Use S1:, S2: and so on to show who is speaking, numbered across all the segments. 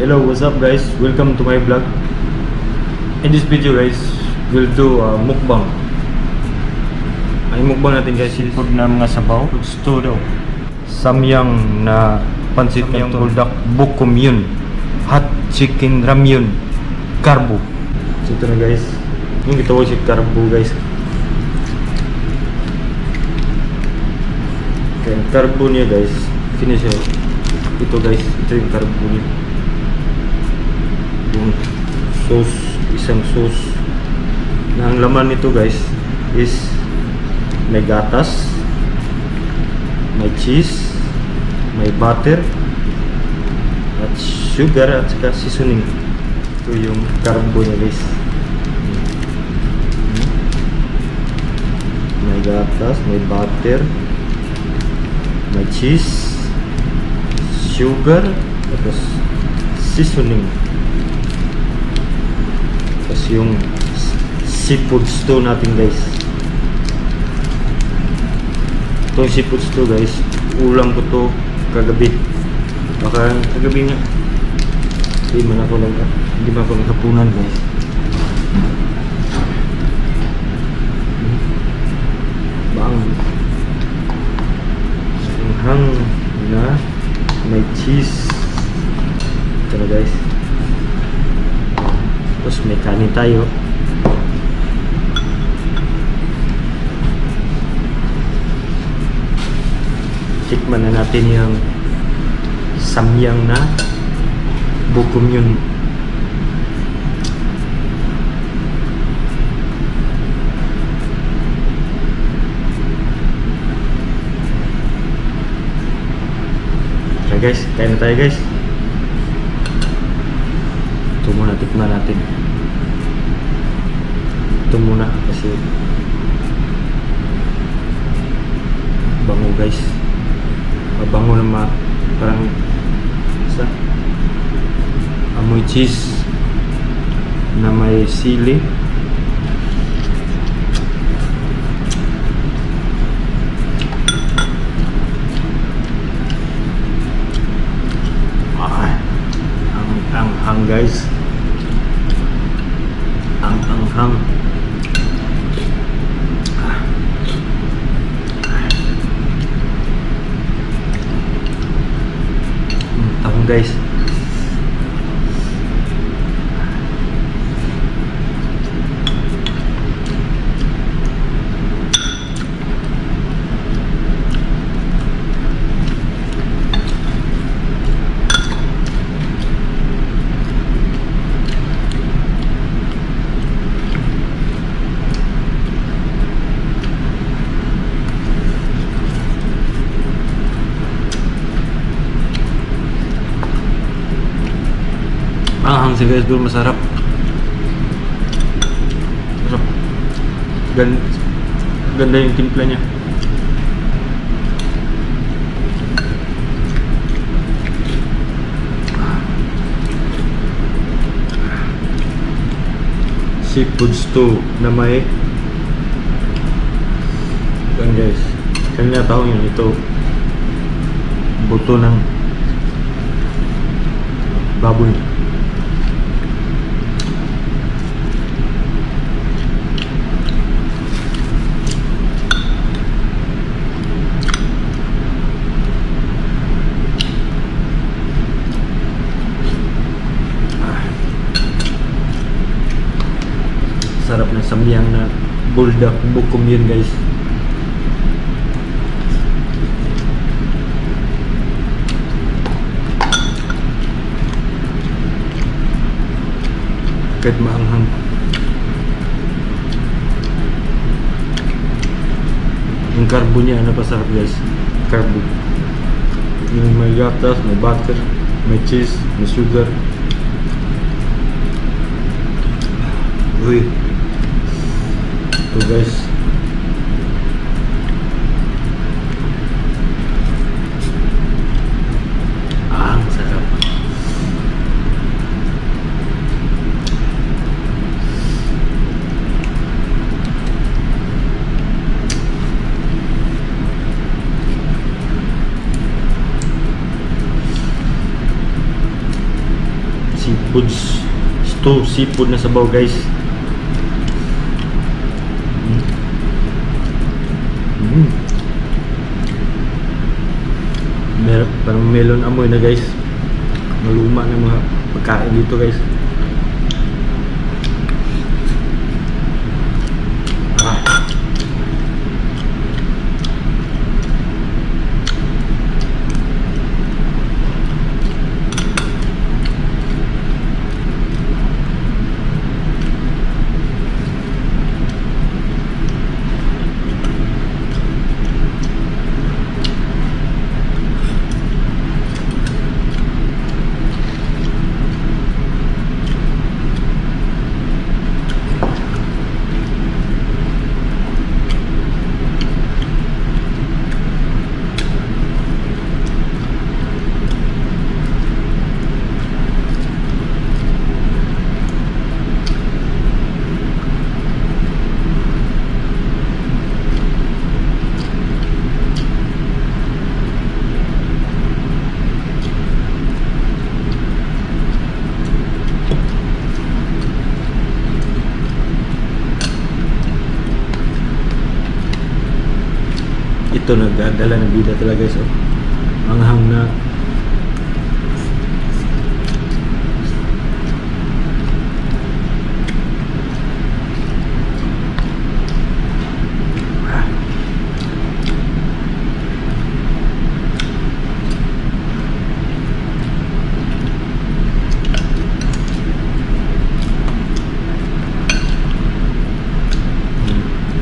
S1: Hello, what's up guys? Welcome to my vlog. In this video guys, we'll do uh, mukbang. Ay mukbang natin guys, food na mga sabaw. Gusto daw. Samyang na pansit yung buldak bukom yun. Hot chicken ramyun. Carbo. So ito na guys. Yung gitawag si carbo guys. Okay, ang carbo niya guys. Finish siya. Ito guys, ito yung carbo niya. Sauce, isang sauce. Na ang laman nito guys is may gatas, may cheese, may butter, at sugar at saka seasoning. Ito yung carbo guys. May gatas, may butter, may cheese, sugar, tapos seasoning. Yung seafood stew natin guys. Itong seafood stew guys, ulam ko to kagabi. Baka kagabi nga. Hindi man ako nag hindi man ako naghapunan guys. Bang. Sanghang na may cheese. Ito na guys. Tapos may kanin tayo. Tikman na natin yung samyang na bukom yun. Guys, kain na tayo guys. Ito muna, tikman natin. Ito muna kasi bango guys. Mabango na ma parang sa amoy cheese na may sili. Ah, guys. Ang tahong guys. Ang hang si guys doon masarap. Masarap. Gan ganda yung timpla niya. Seafood stew na may Yan guys. Kanya tao yun ito. Buto ng baboy. Sarap ng samyang na buldak bukom yun guys kahit maanghang yung ano pa sarap guys. Carbo yung may gatas, may butter may cheese, may sugar. Uy ito guys. Ah sarap seafoods. Stew seafood na sabaw guys parang melon amoy na guys. Maluma na mga pagkain dito guys ito nagdadala ng bida talaga guys oh. Manghang na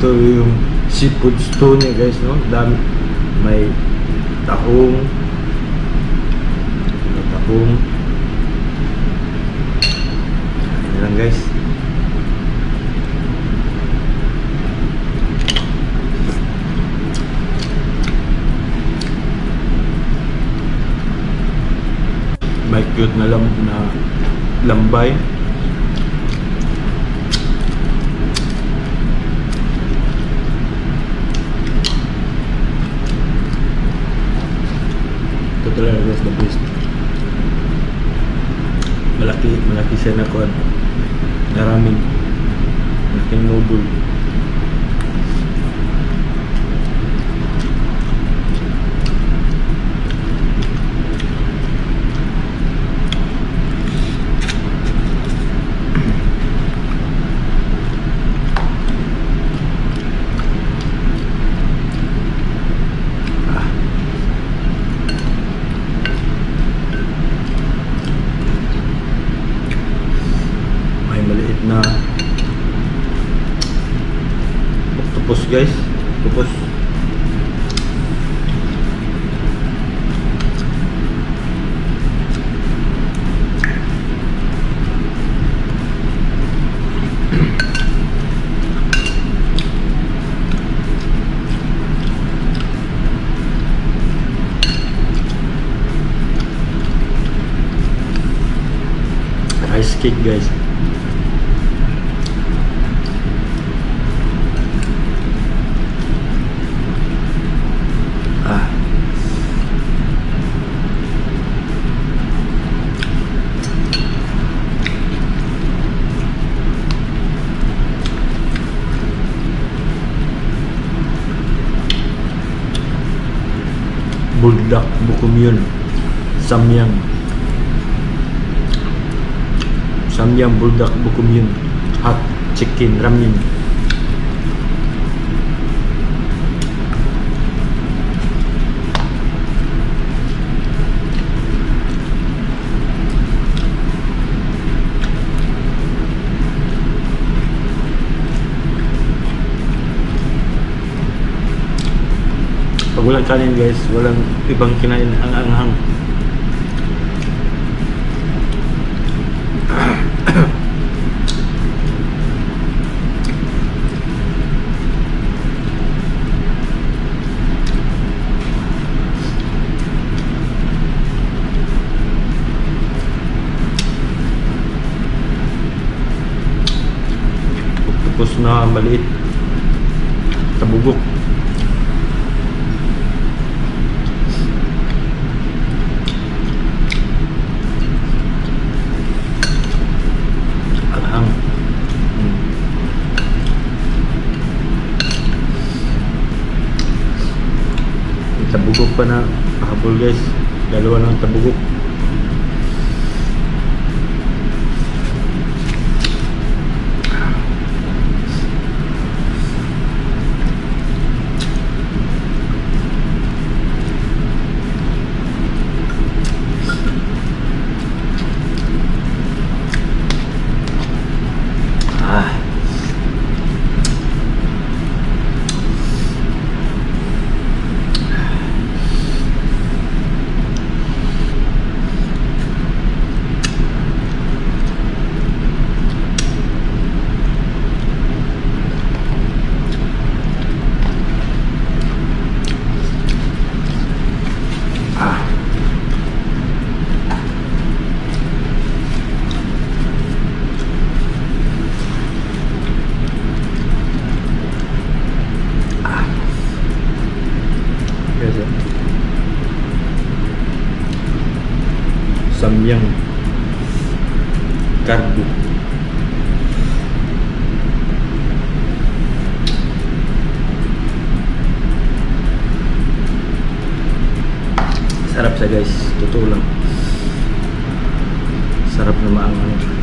S1: ito yung seafood stew niya guys no? Dami. May tahong. May tahong. Ayan lang guys. May cute na lam na lambay ito talaga guys the best malaki malaki siya na kuan na ramen malaking noodle ah may maliit na octopus guys octopus rice cake guys. Ah. Buldak bukom yun samyang samyang buldak bukom yun hot chicken ramen. Pag walang kanin guys. Walang ibang kinain ang anghang pus na maliit sa bubok. Tabugok pa na habol guys. Dalawa ng tabugok. Samyang Karbo Sarap siya guys, totoo lang Sarap na maangang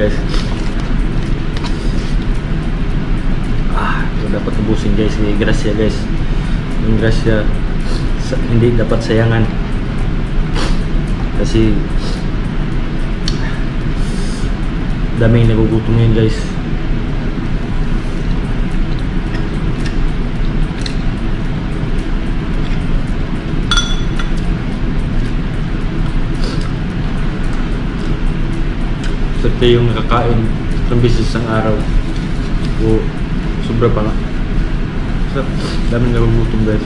S1: guys. Ah, ito dapat ubusin guys. May grasya guys. Yung grasya sa- hindi dapat sayangan. Kasi daming nagugutom ngayon guys. Yung nakakain isang beses isang araw. O sobra pa nga. So, daming nagugutom guys.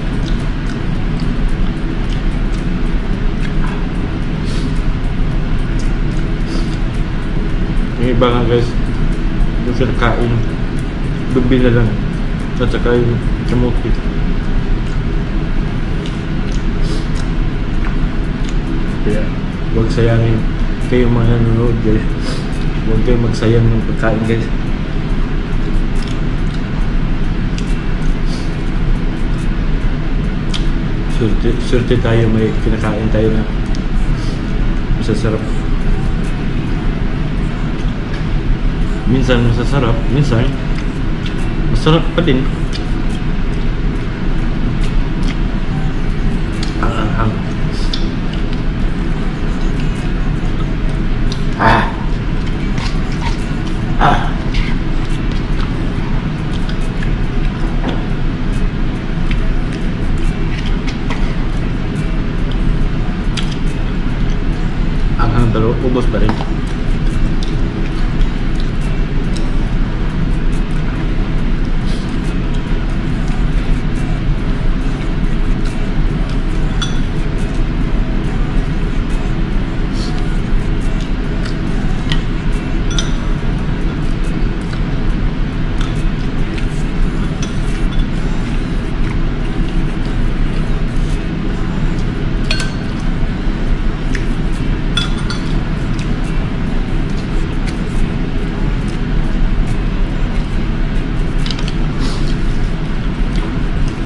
S1: Yung iba nga guys, yung sila kain, gabi na lang. At saka yung kamuti. Kaya, huwag sayangin kayo mga nanonood guys. Huwag kayo magsayang ng pagkain guys. Surte, surte tayo may kinakain tayo na masasarap. Minsan masasarap, minsan masarap pa din.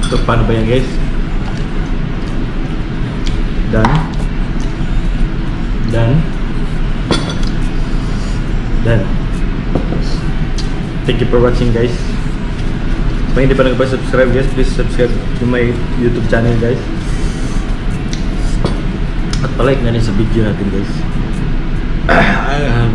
S1: So, paano ba yan guys? Done. Done. Done. Thank you for watching guys. Kung hindi pa nagpa-subscribe guys, please subscribe to my YouTube channel guys. At palike na rin sa video natin guys. Ah,